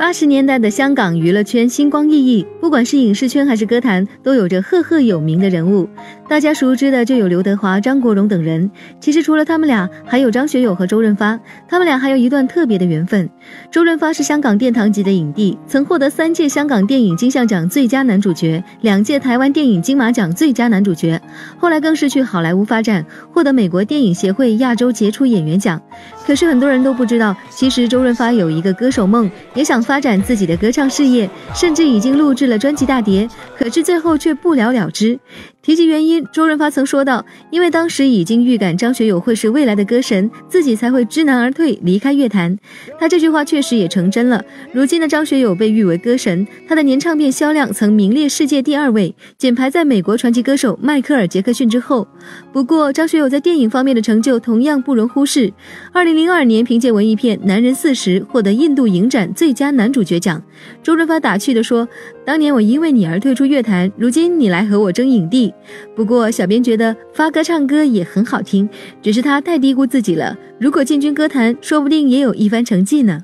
八十年代的香港娱乐圈星光熠熠，不管是影视圈还是歌坛，都有着赫赫有名的人物。大家熟知的就有刘德华、张国荣等人。其实除了他们俩，还有张学友和周润发。他们俩还有一段特别的缘分。周润发是香港殿堂级的影帝，曾获得三届香港电影金像奖最佳男主角，两届台湾电影金马奖最佳男主角。后来更是去好莱坞发展，获得美国电影协会亚洲杰出演员奖。可是很多人都不知道，其实周润发有一个歌手梦，也想。发展自己的歌唱事业，甚至已经录制了专辑大碟，可是最后却不了了之。提及原因，周润发曾说道：“因为当时已经预感张学友会是未来的歌神，自己才会知难而退，离开乐坛。”他这句话确实也成真了。如今的张学友被誉为歌神，他的年唱片销量曾名列世界第二位，仅排在美国传奇歌手迈克尔·杰克逊之后。不过，张学友在电影方面的成就同样不容忽视。二零零零二年，凭借文艺片《男人四十》获得印度影展最佳男主角奖。周润发打趣地说：“当年我因为你而退出乐坛，如今你来和我争影帝。”不过，小编觉得发哥唱歌也很好听，只是他太低估自己了。如果进军歌坛，说不定也有一番成绩呢。